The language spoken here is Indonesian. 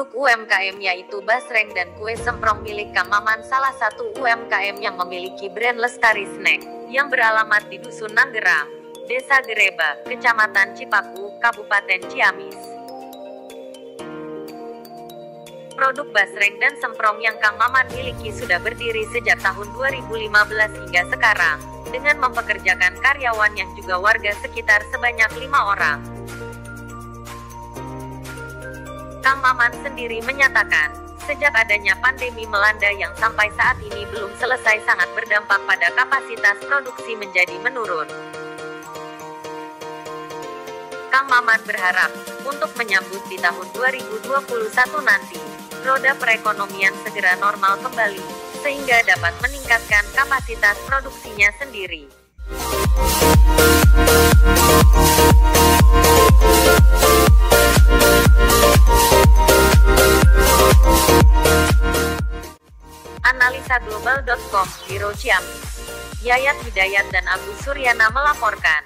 UMKM yaitu basreng dan kue semprong milik Kang Maman salah satu UMKM yang memiliki brand Lestari Snack yang beralamat di Dusun Nanggerang, Desa Gereba, Kecamatan Cipaku, Kabupaten Ciamis. Produk basreng dan semprong yang Kang Maman miliki sudah berdiri sejak tahun 2015 hingga sekarang, dengan mempekerjakan karyawan yang juga warga sekitar sebanyak lima orang. Kang Maman sendiri menyatakan, sejak adanya pandemi melanda yang sampai saat ini belum selesai sangat berdampak pada kapasitas produksi menjadi menurun. Kang Maman berharap, untuk menyambut di tahun 2021 nanti, roda perekonomian segera normal kembali, sehingga dapat meningkatkan kapasitas produksinya sendiri. global.com Biro Ciam. Yayat Hidayat dan Agus Suryana melaporkan.